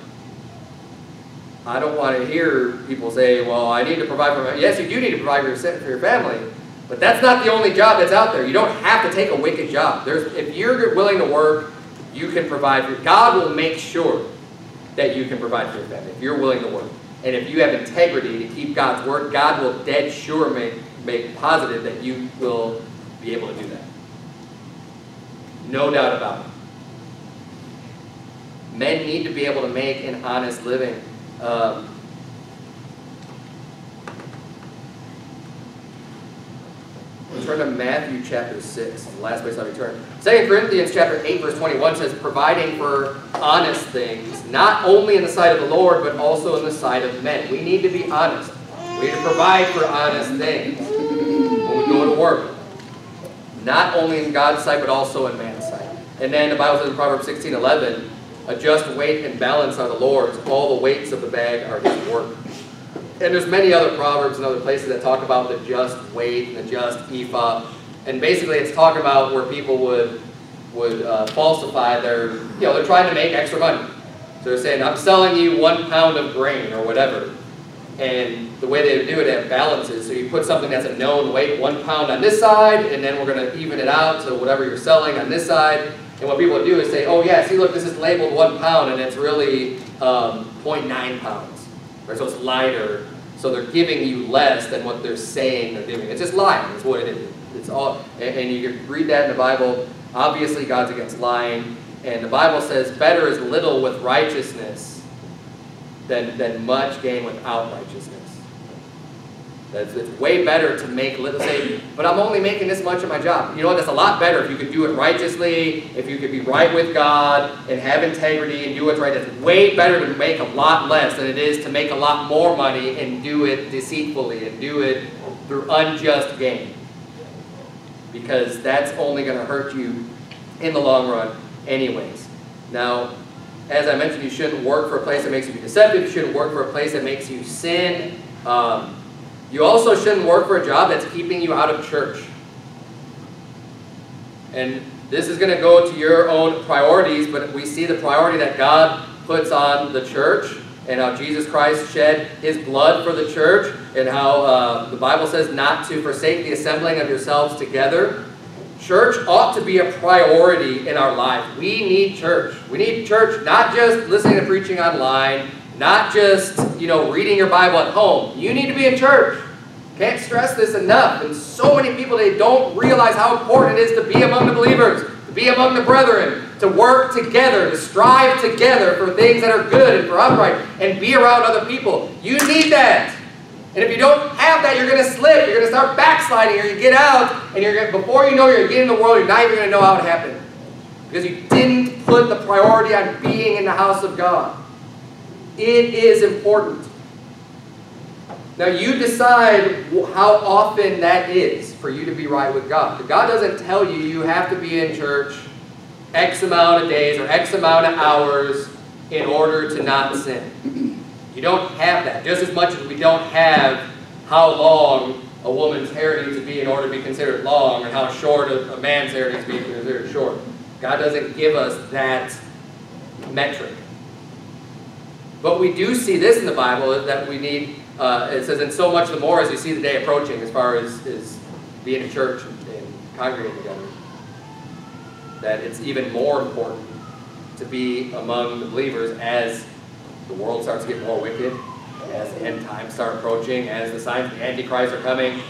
I don't want to hear people say, well, I need to provide for my, yes, you do need to provide for your, for your family, but that's not the only job that's out there. You don't have to take a wicked job. There's, if you're willing to work, you can provide for, God will make sure that you can provide for your family if you're willing to work. And if you have integrity to keep God's word, God will dead sure make, make positive that you will be able to do that. No doubt about it. Men need to be able to make an honest living. Um, turn to Matthew chapter 6, the last place I'll be 2 Corinthians chapter 8, verse 21 says, providing for honest things, not only in the sight of the Lord, but also in the sight of men. We need to be honest. We need to provide for honest things when we go to work. Not only in God's sight, but also in man's sight. And then the Bible says in Proverbs 16, 11, a just weight and balance are the Lord's. All the weights of the bag are his work. And there's many other proverbs and other places that talk about the just weight and the just ephah. And basically it's talking about where people would would uh, falsify their, you know, they're trying to make extra money. So they're saying, I'm selling you one pound of grain or whatever. And the way they do it at balances, so you put something that's a known weight, one pound on this side, and then we're going to even it out to whatever you're selling on this side. And what people do is say, oh yeah, see look, this is labeled one pound, and it's really um, 0.9 pounds. Right? So it's lighter. So they're giving you less than what they're saying they're giving. It's just lying, is what it is. It's all, and, you read that in the Bible. Obviously, God's against lying. And the Bible says, better is little with righteousness than, than much gain without righteousness. That's, it's way better to make little, say, but I'm only making this much of my job. You know what, that's a lot better if you could do it righteously, if you could be right with God and have integrity and do what's right. It's way better to make a lot less than it is to make a lot more money and do it deceitfully and do it through unjust gain. Because that's only going to hurt you in the long run anyways. Now, as I mentioned, you shouldn't work for a place that makes you deceptive. You shouldn't work for a place that makes you sin. Um, you also shouldn't work for a job that's keeping you out of church. And this is going to go to your own priorities, but we see the priority that God puts on the church and how Jesus Christ shed his blood for the church and how uh, the Bible says not to forsake the assembling of yourselves together. Church ought to be a priority in our life. We need church. We need church not just listening to preaching online, not just, you know, reading your Bible at home. You need to be in church. Can't stress this enough. And so many people, they don't realize how important it is to be among the believers, to be among the brethren, to work together, to strive together for things that are good and for upright, and be around other people. You need that. And if you don't have that, you're going to slip. You're going to start backsliding, or you get out, and you're to, before you know you're getting in the world, you're not even going to know how it happened. Because you didn't put the priority on being in the house of God. It is important. Now you decide how often that is for you to be right with God. God doesn't tell you you have to be in church X amount of days or X amount of hours in order to not sin. You don't have that. Just as much as we don't have how long a woman's hair needs to be in order to be considered long and how short a, a man's hair needs to be considered short. God doesn't give us that metric. But we do see this in the Bible that we need, uh, it says, and so much the more as we see the day approaching as far as, as being in church and, and congregating together, that it's even more important to be among the believers as the world starts to get more wicked, as the end times start approaching, as the signs of the Antichrist are coming.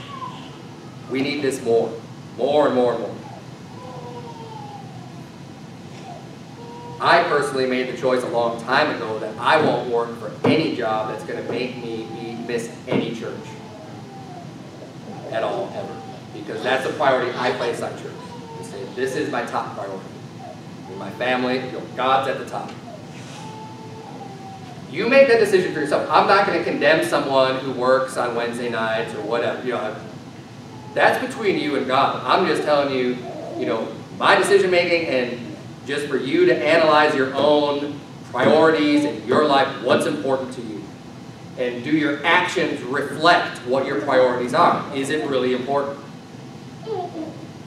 We need this more, more and more and more. I personally made the choice a long time ago that I won't work for any job that's going to make me be, miss any church at all, ever. Because that's a priority I place on church. Say, This is my top priority. My family, God's at the top. You make that decision for yourself. I'm not going to condemn someone who works on Wednesday nights or whatever. You know, that's between you and God. I'm just telling you, you know, my decision making and just for you to analyze your own priorities in your life, what's important to you. And do your actions reflect what your priorities are? Is it really important?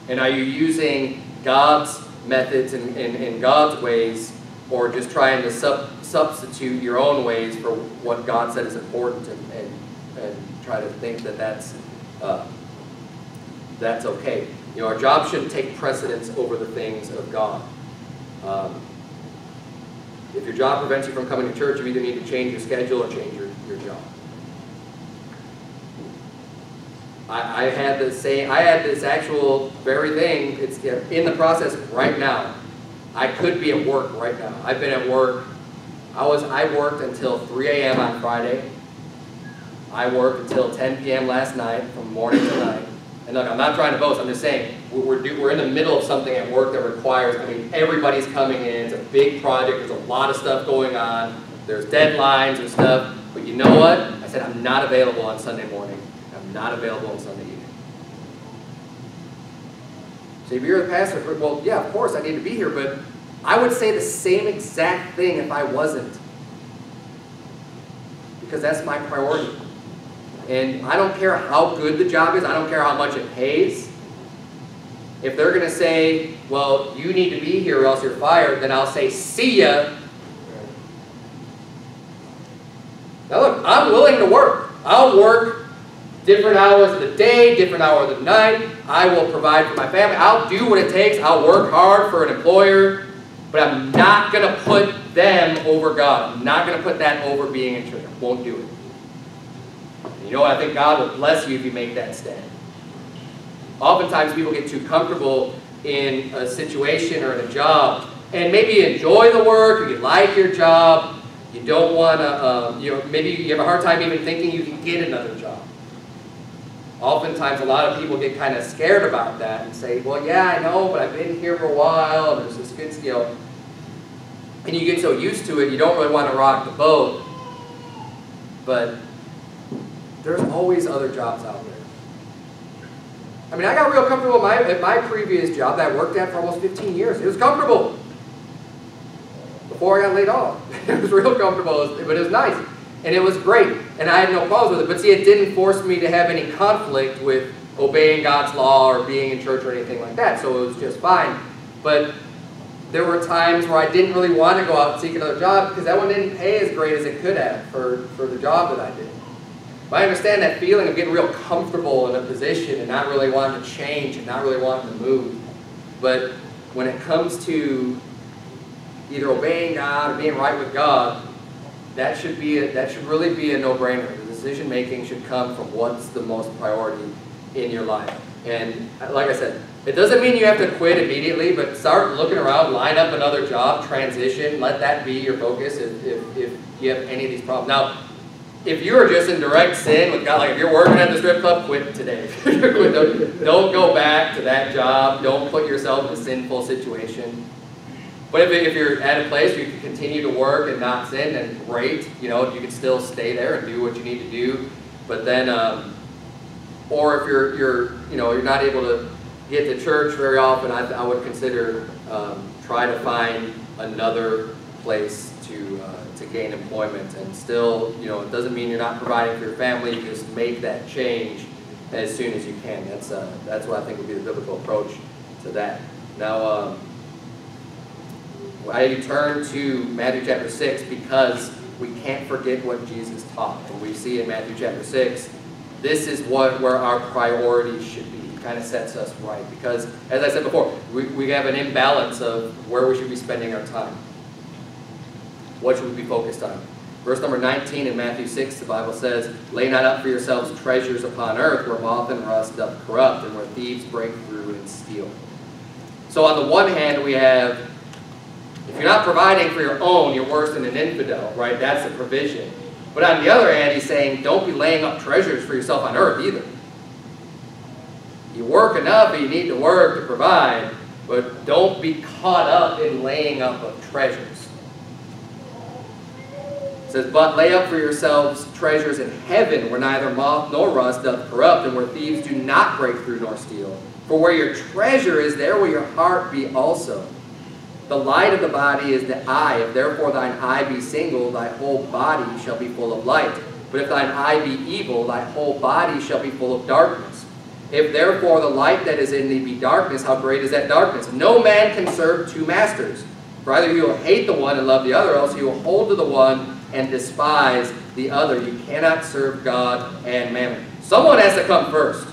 And are you using God's methods and, and, and God's ways or just trying to sub, substitute your own ways for what God said is important and, and, and try to think that that's, uh, that's okay. You know, our job shouldn't take precedence over the things of God. Um, if your job prevents you from coming to church, you either need to change your schedule or change your, your job. I, I had the same, I had this actual very thing, it's in the process right now. I could be at work right now. I've been at work, I was, I worked until 3 a.m. on Friday. I worked until 10 p.m. last night, from morning to night. And look, I'm not trying to boast, I'm just saying, we're, we're in the middle of something at work that requires, I mean, everybody's coming in, it's a big project, there's a lot of stuff going on, there's deadlines and stuff, but you know what? I said I'm not available on Sunday morning, I'm not available on Sunday evening. So if you're the pastor, well, yeah, of course I need to be here, but I would say the same exact thing if I wasn't. Because that's my priority. And I don't care how good the job is, I don't care how much it pays. If they're going to say, well, you need to be here or else you're fired, then I'll say, see ya. Now look, I'm willing to work. I'll work different hours of the day, different hours of the night. I will provide for my family. I'll do what it takes. I'll work hard for an employer, but I'm not going to put them over God. I'm not going to put that over being in church. I won't do it. You know what? I think God will bless you if you make that stand. Oftentimes people get too comfortable in a situation or in a job and maybe you enjoy the work or you like your job. You don't want to, um, you know, maybe you have a hard time even thinking you can get another job. Oftentimes a lot of people get kind of scared about that and say, well, yeah, I know, but I've been here for a while and there's this good skill. And you get so used to it, you don't really want to rock the boat. But there's always other jobs out there. I mean, I got real comfortable my, at my previous job that I worked at for almost 15 years. It was comfortable before I got laid off. it was real comfortable, but it was nice. And it was great. And I had no problems with it. But see, it didn't force me to have any conflict with obeying God's law or being in church or anything like that. So it was just fine. But there were times where I didn't really want to go out and seek another job because that one didn't pay as great as it could have for, for the job that I did. But I understand that feeling of getting real comfortable in a position and not really wanting to change and not really wanting to move. But when it comes to either obeying God or being right with God, that should be a, that should really be a no-brainer. The decision making should come from what's the most priority in your life. And like I said, it doesn't mean you have to quit immediately, but start looking around, line up another job, transition, let that be your focus if, if, if you have any of these problems. Now, if you are just in direct sin with God, like if you're working at the strip club, quit today. don't, go back to that job. Don't put yourself in a sinful situation. But if, if you're at a place where you can continue to work and not sin, then great. You know, you can still stay there and do what you need to do. But then, um, or if you're, you're, you know, you're not able to get to church very often, I, I would consider um, try to find another place to, uh, to gain employment. And still, you know, it doesn't mean you're not providing for your family. Just make that change as soon as you can. That's, uh, that's what I think would be the biblical approach to that. Now, um, I turn to Matthew chapter 6 because we can't forget what Jesus taught. And we see in Matthew chapter 6, this is what where our priorities should be. It kind of sets us right. Because, as I said before, we, we have an imbalance of where we should be spending our time. What should we be focused on? Verse number 19 in Matthew 6, the Bible says, Lay not up for yourselves treasures upon earth, where moth and rust doth corrupt, and where thieves break through and steal. So on the one hand, we have if you're not providing for your own, you're worse than an infidel, right? That's the provision. But on the other hand, he's saying, don't be laying up treasures for yourself on earth either. You work enough, but you need to work to provide, but don't be caught up in laying up of treasures. Says, but lay up for yourselves treasures in heaven, where neither moth nor rust doth corrupt, and where thieves do not break through nor steal. For where your treasure is, there will your heart be also. The light of the body is the eye. If therefore thine eye be single, thy whole body shall be full of light. But if thine eye be evil, thy whole body shall be full of darkness. If therefore the light that is in thee be darkness, how great is that darkness? No man can serve two masters. For either he will hate the one and love the other, else he will hold to the one and despise the other. You cannot serve God and mammon. Someone has to come first.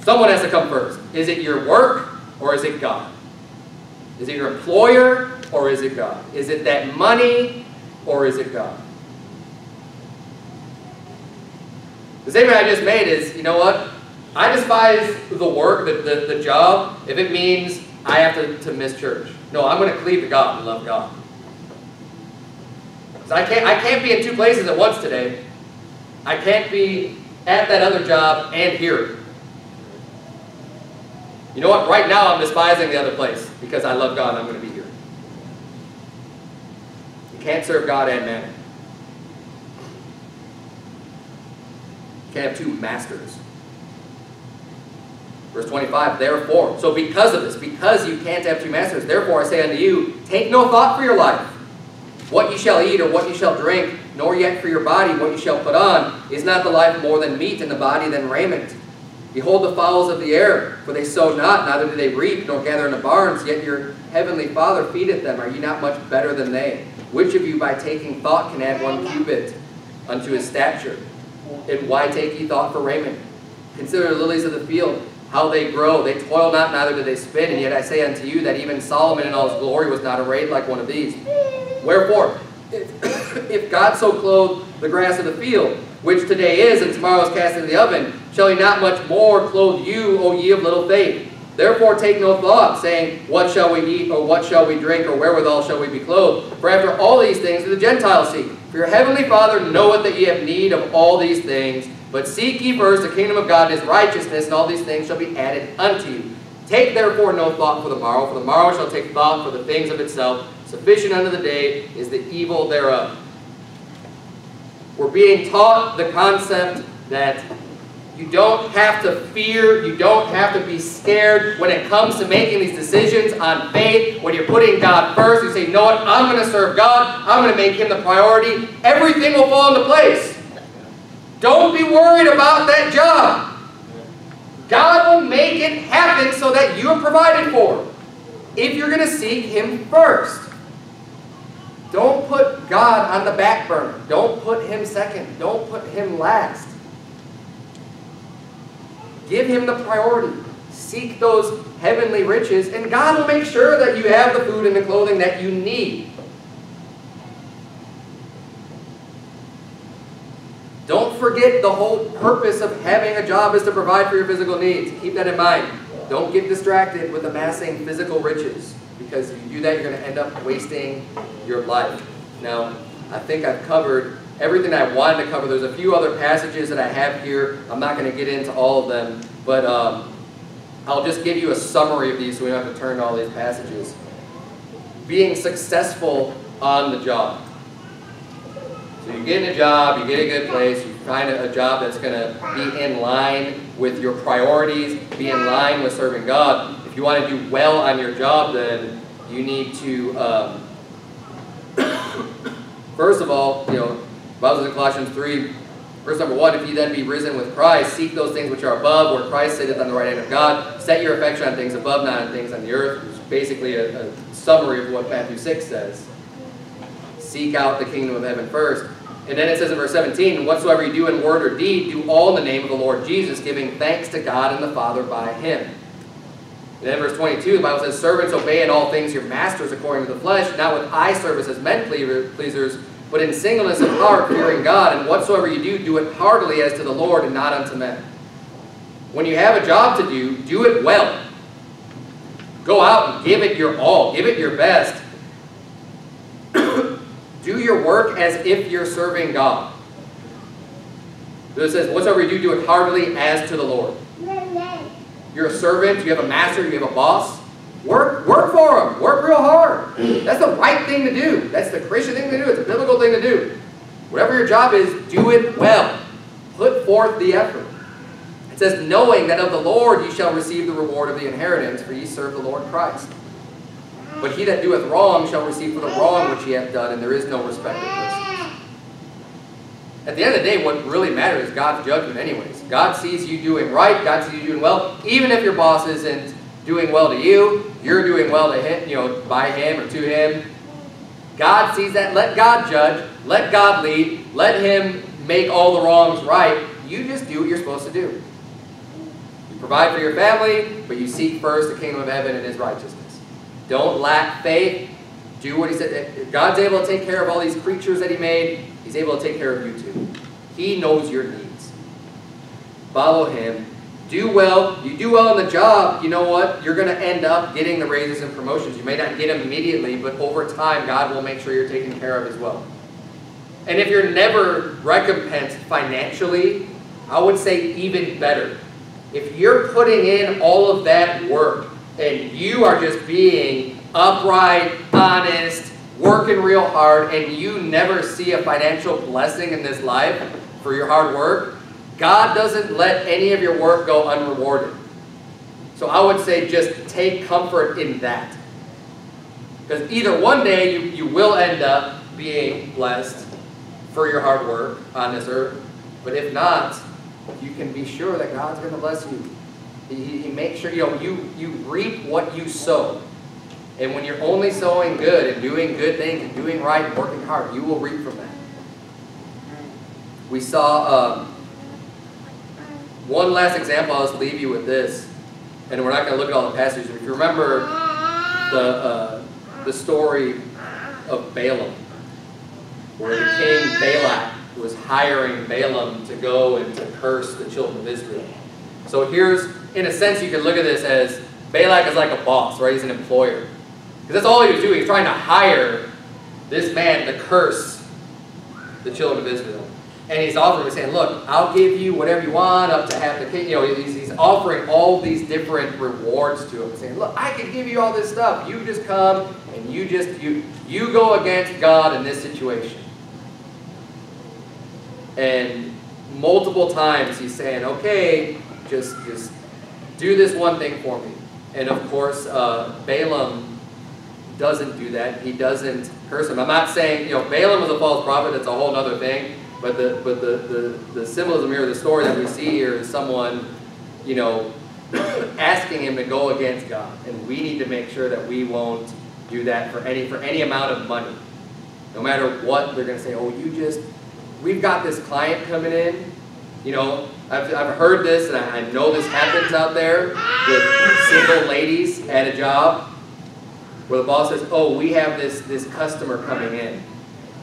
Someone has to come first. Is it your work or is it God? Is it your employer or is it God? Is it that money or is it God? The statement I just made is, you know what? I despise the work, the, the, the job, if it means I have to, to miss church. No, I'm going to cleave to God and love God. I can't, I can't be in two places at once today. I can't be at that other job and here. You know what? Right now I'm despising the other place because I love God I'm going to be here. You can't serve God and man. You can't have two masters. Verse 25, therefore, so because of this, because you can't have two masters, therefore I say unto you, take no thought for your life, what you shall eat or what you shall drink, nor yet for your body what you shall put on. Is not the life more than meat, and the body than raiment? Behold the fowls of the air, for they sow not, neither do they reap, nor gather in the barns, yet your heavenly Father feedeth them. Are ye not much better than they? Which of you by taking thought can add one cubit unto his stature. And why take ye thought for raiment? Consider the lilies of the field, how they grow. They toil not, neither do they spin. And yet I say unto you that even Solomon in all his glory was not arrayed like one of these. Wherefore, if, God so clothed the grass of the field, which today is and tomorrow is cast into the oven, shall he not much more clothe you, O ye of little faith? Therefore take no thought, saying, What shall we eat, or what shall we drink, or wherewithal shall we be clothed? For after all these things do the Gentiles seek. For your heavenly Father knoweth that ye have need of all these things. But seek ye first the kingdom of God and his righteousness, and all these things shall be added unto you. Take therefore no thought for the morrow, for the morrow shall take thought for the things of itself. Sufficient unto the day is the evil thereof. We're being taught the concept that you don't have to fear, you don't have to be scared when it comes to making these decisions on faith. When you're putting God first, you say, you know what, I'm going to serve God, I'm going to make Him the priority. Everything will fall into place. Don't be worried about that job. God will make it happen so that you are provided for. If you're going to seek Him first. Don't put God on the back burner. Don't put Him second. Don't put Him last. Give Him the priority. Seek those heavenly riches, and God will make sure that you have the food and the clothing that you need. Don't forget the whole purpose of having a job is to provide for your physical needs. Keep that in mind. Don't get distracted with amassing physical riches because if you do that, you're going to end up wasting your life. Now, I think I've covered everything I wanted to cover. There's a few other passages that I have here. I'm not going to get into all of them, but um, I'll just give you a summary of these so we don't have to turn to all these passages. Being successful on the job. So you get in a job, you get a good place, you find a, a job that's going to be in line with your priorities, be in line with serving God. If you want to do well on your job, then you need to, um, first of all, you know, Bible says in Colossians 3, verse number 1, if you then be risen with Christ, seek those things which are above, where Christ sitteth on the right hand of God. Set your affection on things above, not on things on the earth. It's basically a, a summary of what Matthew 6 says. Seek out the kingdom of heaven first. And then it says in verse 17, Whatsoever you do in word or deed, do all in the name of the Lord Jesus, giving thanks to God and the Father by him. Then verse 22, the Bible says, Servants, obey in all things your masters according to the flesh, not with eye service as men pleasers, but in singleness of heart, fearing God. And whatsoever you do, do it heartily as to the Lord and not unto men. When you have a job to do, do it well. Go out and give it your all. Give it your best. do your work as if you're serving God. So it says, whatsoever you do, do it heartily as to the Lord. You're a servant, you have a master, you have a boss. Work, work for them. Work real hard. That's the right thing to do. That's the Christian thing to do. It's a biblical thing to do. Whatever your job is, do it well. Put forth the effort. It says, knowing that of the Lord ye shall receive the reward of the inheritance, for ye serve the Lord Christ. But he that doeth wrong shall receive for the wrong which he hath done, and there is no respect of persons. At the end of the day, what really matters is God's judgment anyways. God sees you doing right, God sees you doing well, even if your boss isn't doing well to you, you're doing well to him, you know, by him or to him. God sees that. Let God judge. Let God lead. Let him make all the wrongs right. You just do what you're supposed to do. You provide for your family, but you seek first the kingdom of heaven and his righteousness. Don't lack faith. Do what he said. God's able to take care of all these creatures that he made. He's able to take care of you too. He knows your needs. Follow him do well, you do well in the job, you know what? You're going to end up getting the raises and promotions. You may not get them immediately, but over time, God will make sure you're taken care of as well. And if you're never recompensed financially, I would say even better. If you're putting in all of that work and you are just being upright, honest, working real hard, and you never see a financial blessing in this life for your hard work, God doesn't let any of your work go unrewarded. So I would say just take comfort in that. Because either one day you, you will end up being blessed for your hard work on this earth. But if not, you can be sure that God's going to bless you. He, he makes sure, you know, you, you reap what you sow. And when you're only sowing good and doing good things and doing right and working hard, you will reap from that. We saw um, one last example. I'll just leave you with this, and we're not going to look at all the passages. If you remember the uh, the story of Balaam, where the king Balak was hiring Balaam to go and to curse the children of Israel. So here's, in a sense, you can look at this as Balak is like a boss, right? He's an employer. Because that's all he was doing. He was trying to hire this man to curse the children of Israel. And he's offering, he's saying, look, I'll give you whatever you want up to half the king. You know, he's, he's offering all these different rewards to him. Saying, look, I can give you all this stuff. You just come and you just, you, you go against God in this situation. And multiple times he's saying, okay, just, just do this one thing for me. And of course, uh, Balaam doesn't do that. He doesn't curse him. I'm not saying, you know, Balaam was a false prophet. That's a whole other thing. But the, but the, the, the symbolism here, the story that we see here is someone, you know, asking him to go against God. And we need to make sure that we won't do that for any, for any amount of money. No matter what, they're going to say, oh, you just, we've got this client coming in. You know, I've, I've heard this, and I, I know this happens out there with single ladies at a job, where the boss says, oh, we have this, this customer coming in.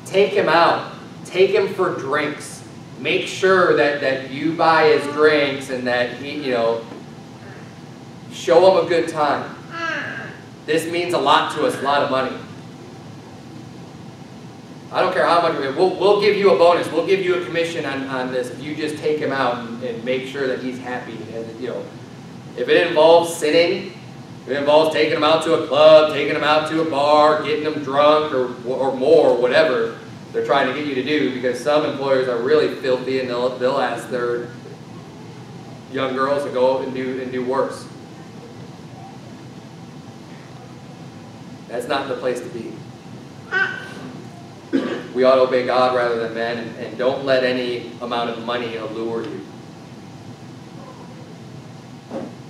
Take him out. Take him for drinks. Make sure that, that you buy his drinks and that he, you know, show him a good time. This means a lot to us, a lot of money. I don't care how much, we'll, we'll give you a bonus, we'll give you a commission on, on this if you just take him out and, and make sure that he's happy. And, you know, if it involves sinning, if it involves taking them out to a club, taking them out to a bar, getting them drunk or, or more, whatever they're trying to get you to do, because some employers are really filthy and they'll, they'll ask their young girls to go and do, and do worse. That's not the place to be. We ought to obey God rather than men, and, and don't let any amount of money allure you.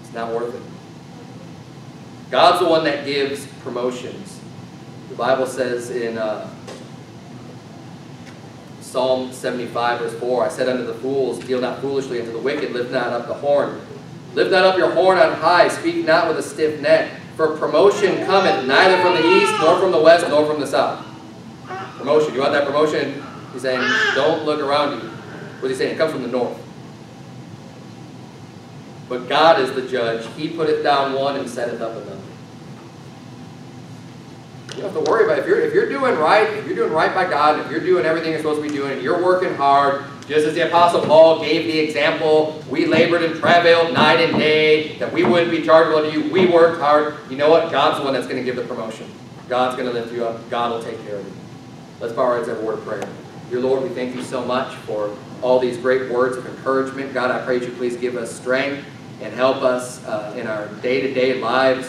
It's not worth it. God's the one that gives promotions. The Bible says in uh, Psalm 75, verse 4, I said unto the fools, Deal not foolishly unto the wicked, lift not up the horn. Lift not up your horn on high, speak not with a stiff neck. For promotion cometh neither from the east, nor from the west, nor from the south. Promotion. You want that promotion? He's saying, don't look around you. What's he saying? It comes from the north. But God is the judge. He putteth down one and setteth up another. You don't have to worry about it. If you're, if you're doing right, if you're doing right by God, if you're doing everything you're supposed to be doing, and you're working hard, just as the Apostle Paul gave the example, we labored and travailed night and day, that we wouldn't be chargeable to you. We worked hard. You know what? God's the one that's going to give the promotion. God's going to lift you up. God will take care of you. Let's bow our heads and have a word of prayer. Dear Lord, we thank you so much for all these great words of encouragement. God, I pray you please give us strength and help us uh, in our day-to-day -day lives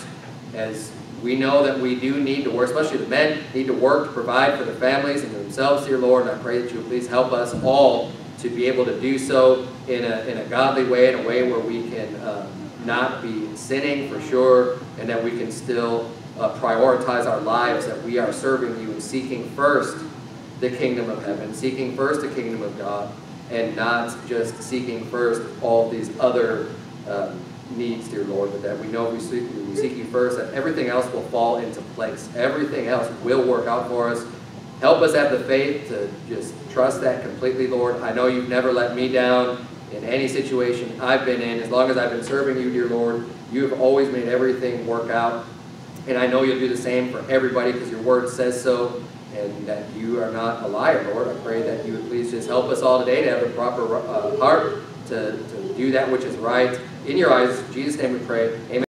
as we know that we do need to work, especially the men need to work to provide for their families and themselves, dear Lord. And I pray that you will please help us all to be able to do so in a, in a godly way, in a way where we can uh, not be sinning for sure, and that we can still uh, prioritize our lives, that we are serving you and seeking first the kingdom of heaven, seeking first the kingdom of God, and not just seeking first all these other um, needs, dear Lord, but that we know we seek, we seek you first, that everything else will fall into place. Everything else will work out for us. Help us have the faith to just trust that completely, Lord. I know you've never let me down in any situation I've been in. As long as I've been serving you, dear Lord, you have always made everything work out. And I know you'll do the same for everybody because your word says so and that you are not a liar, Lord. I pray that you would please just help us all today to have a proper uh, heart to, to do that which is right in your eyes. In Jesus' name we pray. Amen.